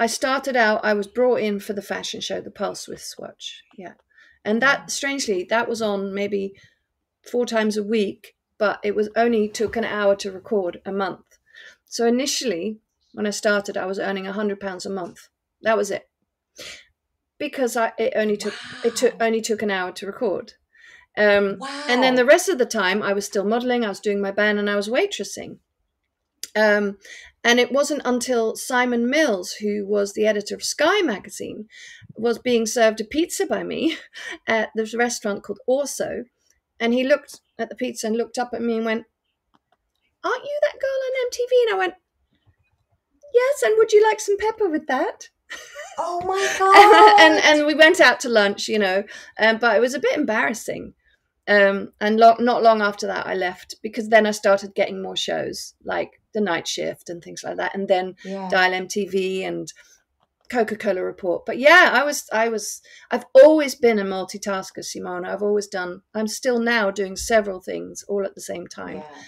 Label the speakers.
Speaker 1: I started out. I was brought in for the fashion show, the Pulse with Swatch. Yeah, and that strangely that was on maybe four times a week, but it was only took an hour to record a month. So initially, when I started, I was earning a hundred pounds a month. That was it, because I it only took wow. it took only took an hour to record. Um, wow. And then the rest of the time, I was still modeling, I was doing my band, and I was waitressing. Um, and it wasn't until Simon Mills, who was the editor of Sky magazine, was being served a pizza by me at this restaurant called Orso. And he looked at the pizza and looked up at me and went, Aren't you that girl on MTV? And I went, Yes, and would you like some pepper with that?
Speaker 2: Oh my god!
Speaker 1: and and we went out to lunch, you know, um, but it was a bit embarrassing. Um, and lo- not long after that, I left because then I started getting more shows like the night shift and things like that, and then yeah. Dial MTV and Coca Cola Report. But yeah, I was, I was, I've always been a multitasker, Simona. I've always done. I'm still now doing several things all at the same time. Yeah.